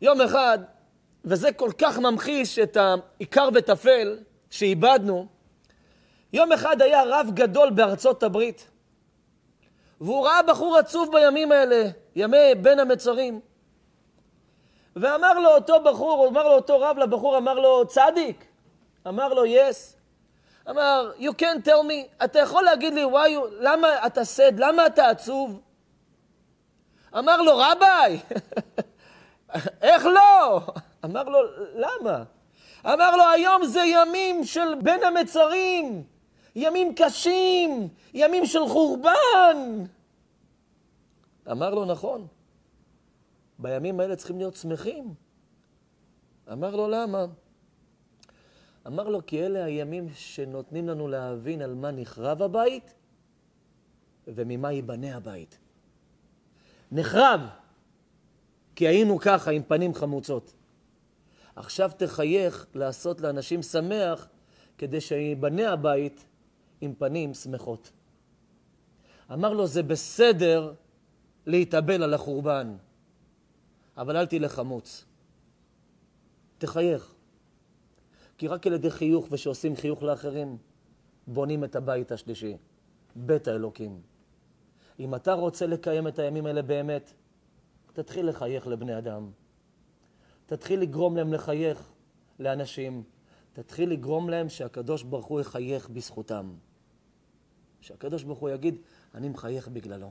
יום אחד, וזה כל כך ממחיש את העיקר וטפל שאיבדנו, יום אחד היה רב גדול בארצות הברית, והוא ראה בחור עצוב בימים האלה, ימי בין המצרים. ואמר לו אותו בחור, אמר לו אותו רב לבחור, אמר לו, צדיק? אמר לו, yes. אמר, you can tell me, אתה יכול להגיד לי, why you, למה אתה סד, למה אתה עצוב? אמר לו, רביי, איך לא? אמר לו, למה? אמר לו, היום זה ימים של בין המצרים, ימים קשים, ימים של חורבן. אמר לו, נכון, בימים האלה צריכים להיות שמחים. אמר לו, למה? אמר לו, כי אלה הימים שנותנים לנו להבין על מה נחרב הבית וממה ייבנה הבית. נחרב, כי היינו ככה, עם פנים חמוצות. עכשיו תחייך לעשות לאנשים שמח, כדי שיבנה הבית עם פנים שמחות. אמר לו, זה בסדר להתאבל על החורבן, אבל אל תלך חמוץ. תחייך. כי רק על ידי חיוך ושעושים חיוך לאחרים, בונים את הבית השלישי, בית האלוקים. אם אתה רוצה לקיים את הימים האלה באמת, תתחיל לחייך לבני אדם. תתחיל לגרום להם לחייך לאנשים. תתחיל לגרום להם שהקדוש ברוך הוא יחייך בזכותם. שהקדוש ברוך הוא יגיד, אני מחייך בגללו.